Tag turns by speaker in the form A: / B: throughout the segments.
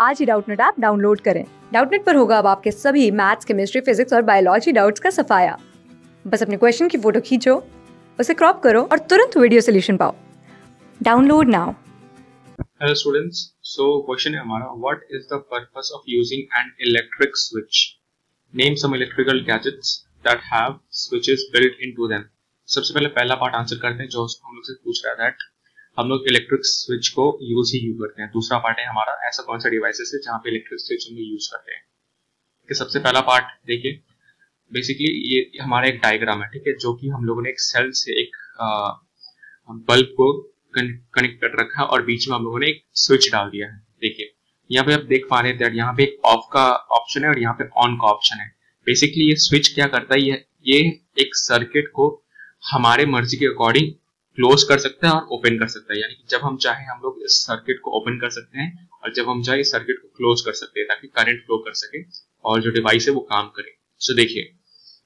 A: आज ही Doubtnut app download करें डाउटनेट पर होगा अब आपके सभी मैथ्स, केमिस्ट्री, फिजिक्स और बायोलॉजी डाउट्स का सफाया बस अपने क्वेश्चन की फ़ोटो खींचो, उसे क्रॉप करो और तुरंत वीडियो सोल्यूशन पाओ download now
B: Hello students. So question है हमारा, what is the purpose of using an electric switch? Name some electrical gadgets that have switches built into them. सबसे पहले पहला पार्ट आंसर करते हैं, जो हम लोग से पूछ रहा है दैट हम लोग इलेक्ट्रिक स्विच को यूज़ ही यूज़ करते हैं। दूसरा पार्ट है हमारा ऐसा कौन सा डिवाइसेस है जहाँ पे इलेक्ट्रिक स्विच हम यूज़ करते हैं। कि सबसे पहला पार्ट देखिए। बेसिकली ये हमारा एक डायग्राम है, ठीक है, जो कि हम लोगों ने एक सेल से एक बल्ब को कनेक्ट कर रखा है और बीच में हम लोगों ने एक स्विच डाल दिया है। देखिए, यहाँ पे आप देख पा रहे हैं यहाँ पे एक ऑफ़ का ऑप्शन है और यहाँ पे ऑन का ऑप्शन है। बेसिकली ये स्विच क्या करता है, ये ये एक सर्किट को हमारे मर्ज़ी के अकॉर्डिंग क्लोज कर सकते हैं और ओपन कर सकते हैं। यानी कि जब हम चाहे हम लोग इस सर्किट को ओपन कर सकते हैं और जब हम चाहे इस सर्किट को क्लोज कर सकते हैं ताकि करंट फ्लो कर सके और जो डिवाइस है वो काम करे। सो so, देखिए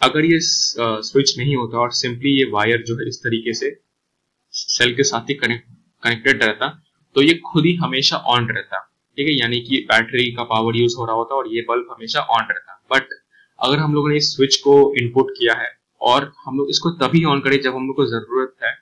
B: अगर ये स्विच नहीं होता और सिंपली ये वायर जो है इस तरीके से सेल के साथ ही कनेक्ट कनेक्टेड रहता तो ये खुद ही हमेशा ऑन रहता। ठीक है? यानी कि बैटरी का पावर यूज़ हो रहा होता और ये बल्ब हमेशा ऑन रहता। बट अगर हम लोगों ने इस स्विच को इनपुट किया है और हम लोग इसको तभी ऑन करें जब हम लोग को ज़रूरत है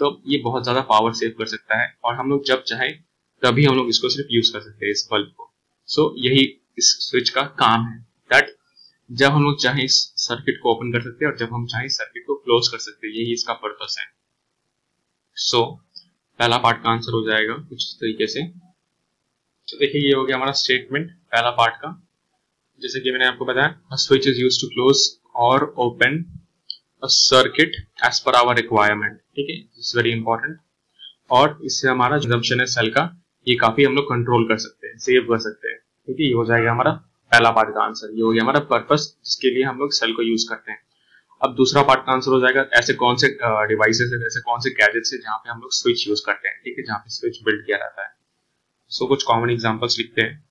B: तो ये बहुत ज़्यादा पावर सेव कर सकता है और हम लोग जब चाहे तभी हम लोग इसको सिर्फ़ यूज़ कर सकते हैं इस बल्ब को। सो so, यही इस स्विच का काम है। दैट जब हम लोग चाहे इस सर्किट को ओपन कर सकते हैं और जब हम चाहे सर्किट को क्लोज कर सकते हैं यही इसका पर्पस है। सो so, पहला पार्ट का आंसर हो जाएगा कुछ इस तरीके से। तो देखिए ये हो गया हमारा स्टेटमेंट पहला पार्ट का। जैसे कि मैंने आपको बताया switch is use to close और open circuit as per our requirement ठीक है? इट्स वेरी इंपॉर्टेंट और इससे हमारा जम्पशन है सेल का, ये काफ़ी हम लोग कंट्रोल कर सकते हैं सेव कर सकते हैं। ठीक है? ये हो जाएगा हमारा पहला पार्ट का आंसर ये हो गया हमारा पर्पस जिसके लिए हम लोग सेल को यूज़ करते हैं। अब दूसरा पार्ट का आंसर हो जाएगा, ऐसे कौन से डिवाइसेस है, ऐसे कौन से गैजेट्स है जहाँ पे हम लोग स्विच यूज़ करते हैं। ठीक है? जहाँ पे स्विच बिल्ड किया जाता है। सो कुछ कॉमन एग्जाम्पल्स लिखते हैं।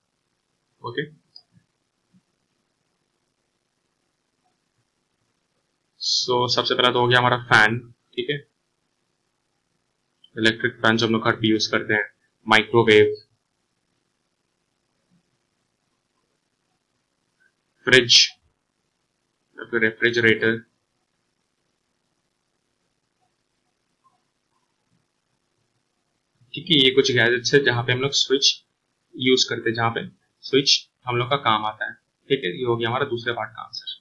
B: ओके सो सबसे पहला तो हो गया हमारा फ़ैन इलेक्ट्रिक फ़ैन जो हम लोग घर पे यूज़ करते हैं माइक्रोवेव फ्रिज फिर रेफ्रिजरेटर ठीक है, ये कुछ गैजेट्स है जहाँ पे हम लोग स्विच यूज़ करते हैं, जहाँ पे स्विच हम लोग का काम आता है। ठीक है, ये हो गया हमारा दूसरे पार्ट का आंसर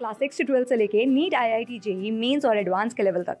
A: क्लास सिक्स से ट्वेल्थ से लेके NEET I I T JEE mains और एडवांस के लेवल तक।